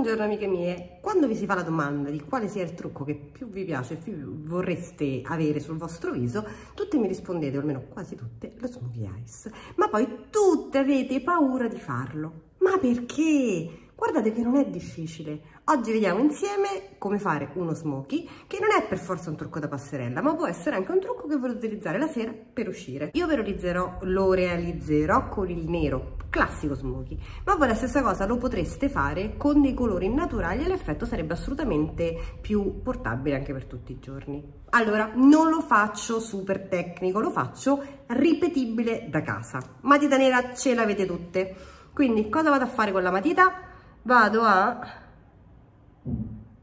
Buongiorno amiche mie, quando vi si fa la domanda di quale sia il trucco che più vi piace e più vorreste avere sul vostro viso, tutte mi rispondete, o almeno quasi tutte, lo smokey eyes. Ma poi tutte avete paura di farlo. Ma perché? Guardate che non è difficile. Oggi vediamo insieme come fare uno smokey, che non è per forza un trucco da passerella, ma può essere anche un trucco che volete utilizzare la sera per uscire. Io realizzerò, lo realizzerò con il nero, classico smokey, ma voi la stessa cosa lo potreste fare con dei colori naturali e l'effetto sarebbe assolutamente più portabile anche per tutti i giorni. Allora, non lo faccio super tecnico, lo faccio ripetibile da casa. Matita nera ce l'avete tutte. Quindi cosa vado a fare con la matita? Vado a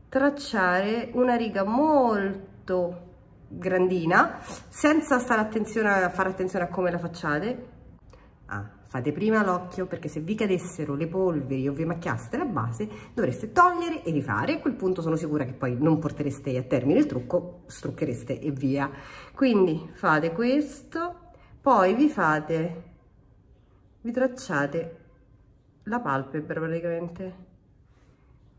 tracciare una riga molto grandina senza stare attenzione a fare attenzione a come la facciate. Ah, fate prima l'occhio perché se vi cadessero le polveri o vi macchiaste la base dovreste togliere e rifare. A quel punto sono sicura che poi non portereste a termine il trucco strucchereste e via. Quindi fate questo poi vi fate vi tracciate la palpebra praticamente.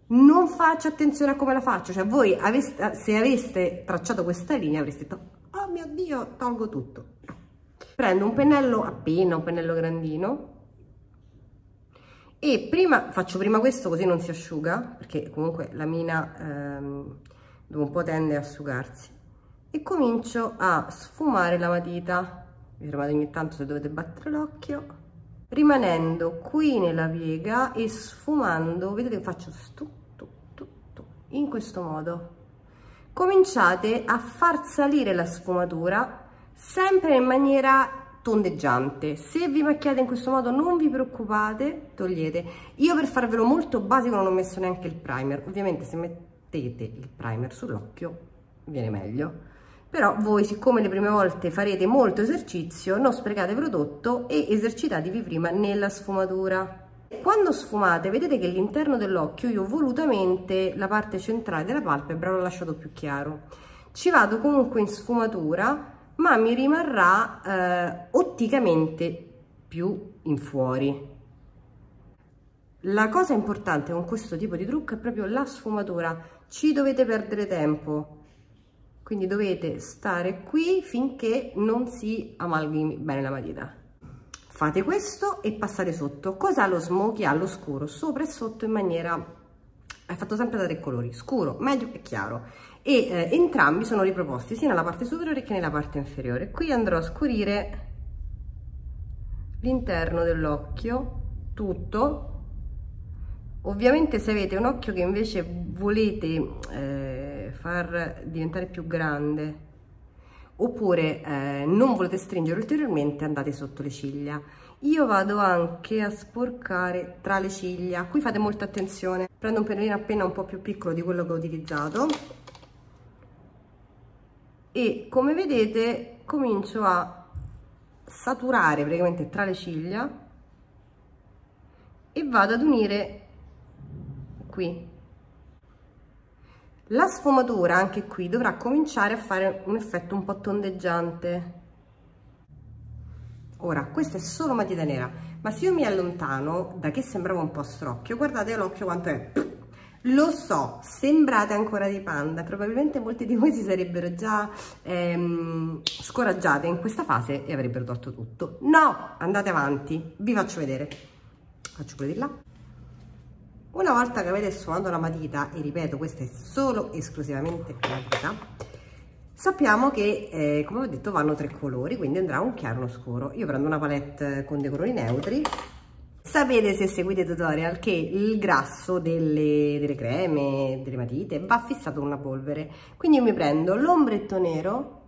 Non faccio attenzione a come la faccio cioè voi aveste, se aveste tracciato questa linea avreste detto oh mio dio tolgo tutto prendo un pennello appena un pennello grandino e prima faccio prima questo così non si asciuga perché comunque la mina ehm, dopo un po' tende a asciugarsi e comincio a sfumare la matita. Vi fermate ogni tanto se dovete battere l'occhio rimanendo qui nella piega e sfumando vedete che faccio stu, tu, tu, tu, in questo modo. Cominciate a far salire la sfumatura sempre in maniera tondeggiante. Se vi macchiate in questo modo non vi preoccupate togliete. Io per farvelo molto basico non ho messo neanche il primer. Ovviamente se mettete il primer sull'occhio viene meglio però voi siccome le prime volte farete molto esercizio non sprecate prodotto e esercitatevi prima nella sfumatura. Quando sfumate vedete che all'interno dell'occhio io volutamente la parte centrale della palpebra l'ho lasciato più chiaro. Ci vado comunque in sfumatura ma mi rimarrà eh, otticamente più in fuori. La cosa importante con questo tipo di trucco è proprio la sfumatura. Ci dovete perdere tempo quindi dovete stare qui finché non si amalgami bene la matita fate questo e passate sotto. Cosa ha lo smokey allo scuro? Sopra e sotto in maniera è fatto sempre da tre colori scuro medio e chiaro. E eh, entrambi sono riproposti sia nella parte superiore che nella parte inferiore. Qui andrò a scurire l'interno dell'occhio tutto. Ovviamente se avete un occhio che invece volete eh, far diventare più grande. Oppure eh, non volete stringere ulteriormente andate sotto le ciglia. Io vado anche a sporcare tra le ciglia. Qui fate molta attenzione. Prendo un pennellino appena un po' più piccolo di quello che ho utilizzato. E come vedete comincio a saturare praticamente tra le ciglia e vado ad unire qui la sfumatura anche qui dovrà cominciare a fare un effetto un po' tondeggiante. Ora questa è solo matita nera ma se io mi allontano da che sembrava un po' strocchio guardate l'occhio quanto è lo so sembrate ancora di panda. Probabilmente molti di voi si sarebbero già ehm, scoraggiate in questa fase e avrebbero tolto tutto. No andate avanti vi faccio vedere. Faccio pure di là una volta che avete sfumato la matita e ripeto questa è solo esclusivamente matita sappiamo che eh, come ho detto vanno tre colori quindi andrà un chiaro e uno scuro. Io prendo una palette con dei colori neutri. Sapete se seguite tutorial che il grasso delle, delle creme delle matite va fissato con una polvere. Quindi io mi prendo l'ombretto nero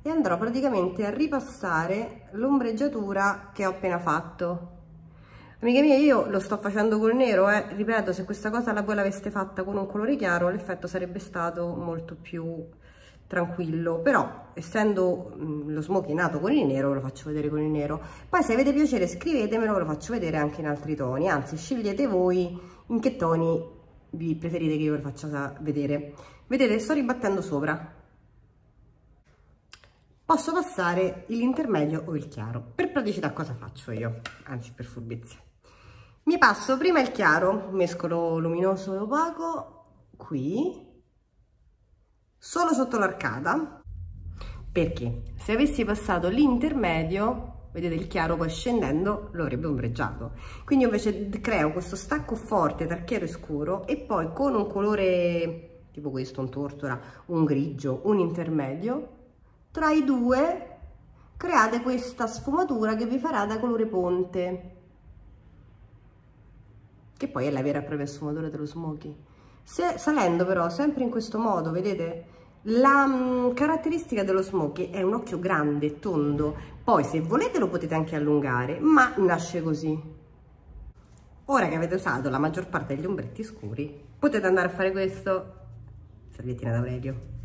e andrò praticamente a ripassare l'ombreggiatura che ho appena fatto Amiche mie, io lo sto facendo col nero, eh. ripeto, se questa cosa la voi l'aveste fatta con un colore chiaro, l'effetto sarebbe stato molto più tranquillo, però essendo mh, mm, lo smoky con il nero, lo faccio vedere con il nero. Poi se avete piacere scrivetemelo, ve lo faccio vedere anche in altri toni, anzi scegliete voi in che toni vi preferite che io ve lo faccia vedere. Vedete, sto ribattendo sopra. Posso passare l'intermedio o il chiaro. Per praticità cosa faccio io? Anzi, per furbizia mi passo prima il chiaro mescolo luminoso e opaco qui solo sotto l'arcata. Perché? Se avessi passato l'intermedio vedete il chiaro poi scendendo lo avrebbe ombreggiato. Quindi invece creo questo stacco forte tra chiaro e scuro e poi con un colore tipo questo un tortora un grigio un intermedio tra i due create questa sfumatura che vi farà da colore ponte che poi è la vera e propria sfumatura dello smoky Se, salendo però sempre in questo modo vedete la mh, mm, caratteristica dello smoky è un occhio grande, tondo, poi se volete lo potete anche allungare, ma nasce così. Ora che avete usato la maggior parte degli ombretti scuri, potete andare a fare questo, salviettina d'Aurelio.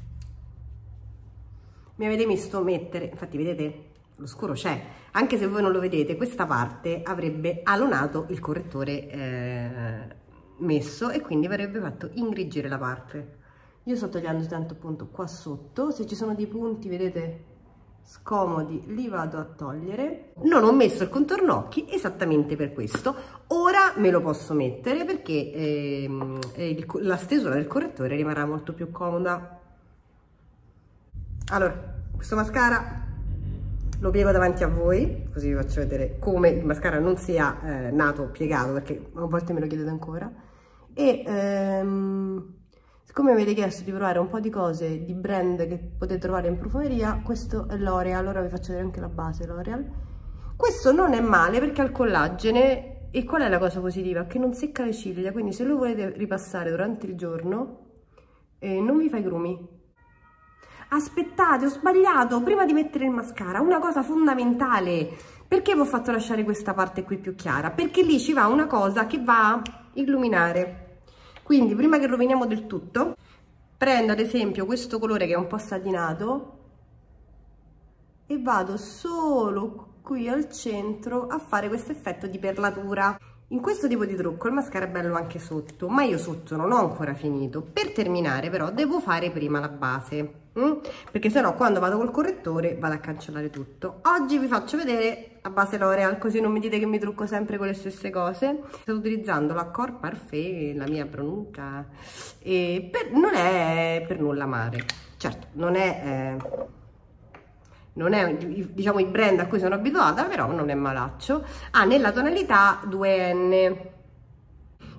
Mi avete visto mettere, infatti vedete, lo scuro c'è, anche se voi non lo vedete, questa parte avrebbe alonato il correttore eh, messo e quindi avrebbe fatto ingrigire la parte. Io sto togliendo tanto appunto qua sotto, se ci sono dei punti, vedete, scomodi, li vado a togliere. Non ho messo il contorno occhi esattamente per questo. Ora me lo posso mettere perché ehm, il, la stesura del correttore rimarrà molto più comoda. Allora, questo mascara lo piego davanti a voi, così vi faccio vedere come il mascara non sia eh, nato piegato, perché a volte me lo chiedete ancora. E... Ehm, Siccome avete chiesto di provare un po' di cose di brand che potete trovare in profumeria, questo è L'Oreal, ora vi faccio vedere anche la base L'Oreal. Questo non è male perché ha il collagene e qual è la cosa positiva? Che non secca le ciglia, quindi se lo volete ripassare durante il giorno eh, non vi fa i grumi. Aspettate, ho sbagliato, prima di mettere il mascara, una cosa fondamentale. Perché vi ho fatto lasciare questa parte qui più chiara? Perché lì ci va una cosa che va a illuminare quindi prima che roviniamo del tutto prendo ad esempio questo colore che è un po' satinato e vado solo qui al centro a fare questo effetto di perlatura in questo tipo di trucco il mascara è bello anche sotto, ma io sotto non ho ancora finito. Per terminare però devo fare prima la base, hm? perché sennò quando vado col correttore vado a cancellare tutto. Oggi vi faccio vedere la base L'Oreal, così non mi dite che mi trucco sempre con le stesse cose. Sto utilizzando la Core Parfait, la mia pronuncia, e per, non è per nulla male. Certo, non è... Eh, non è diciamo i brand a cui sono abituata però non è malaccio. Ha nella tonalità 2N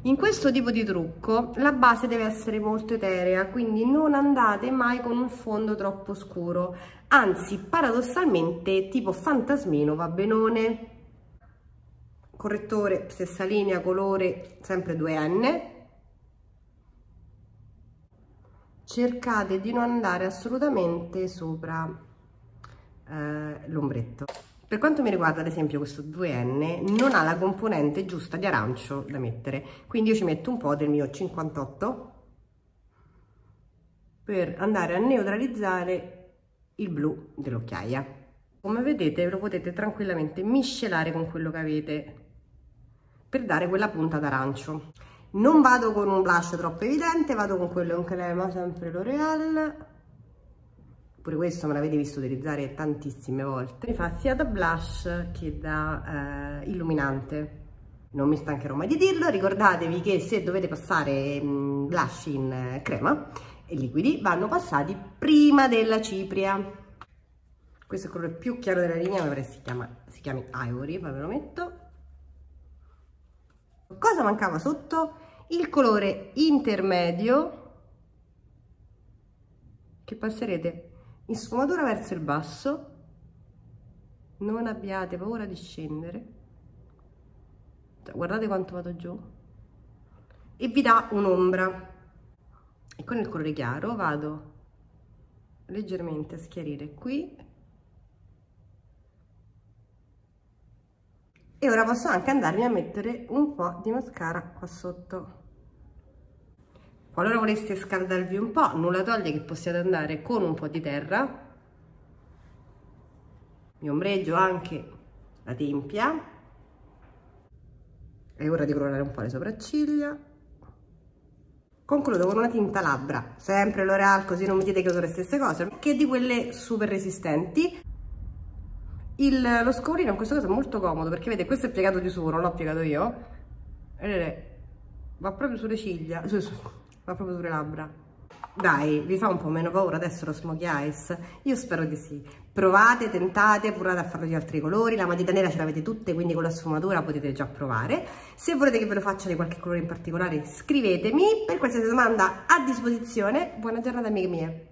in questo tipo di trucco la base deve essere molto eterea quindi non andate mai con un fondo troppo scuro. Anzi paradossalmente tipo fantasmino va benone. Correttore stessa linea colore sempre 2N cercate di non andare assolutamente sopra eh, l'ombretto. Per quanto mi riguarda ad esempio questo 2N non ha la componente giusta di arancio da mettere, quindi io ci metto un po' del mio 58 per andare a neutralizzare il blu dell'occhiaia. Come vedete lo potete tranquillamente miscelare con quello che avete per dare quella punta d'arancio. Non vado con un blush troppo evidente, vado con quello in crema, sempre L'Oreal, pure questo me l'avete visto utilizzare tantissime volte, mi fa sia da blush che da eh, illuminante. Non mi stancherò mai di dirlo, ricordatevi che se dovete passare mh, mm, blush in eh, crema e liquidi vanno passati prima della cipria. Questo è il colore più chiaro della linea, mi si, chiama, si chiami Ivory, poi ve lo metto. Cosa mancava sotto? Il colore intermedio che passerete in sfumatura verso il basso. Non abbiate paura di scendere. Cioè, guardate quanto vado giù. E vi dà un'ombra. E con il colore chiaro vado leggermente a schiarire qui. E ora posso anche andarmi a mettere un po' di mascara qua sotto Qualora voleste scaldarvi un po', nulla toglie che possiate andare con un po' di terra. Mi ombreggio anche la tempia. È ora di colorare un po' le sopracciglia. Concludo con una tinta labbra, sempre L'Oreal, così non mi dite che uso le stesse cose, che di quelle super resistenti. Il, lo scovolino in questo caso è molto comodo perché vedete questo è piegato di su, non l'ho piegato io vedete va proprio sulle ciglia va proprio sulle labbra dai, vi fa un po' meno paura adesso lo smokey eyes? Io spero di sì. Provate, tentate, provate a farlo di altri colori. La matita nera ce l'avete tutte, quindi con la sfumatura potete già provare. Se volete che ve lo faccia di qualche colore in particolare, scrivetemi. Per qualsiasi domanda a disposizione. Buona giornata amiche mie.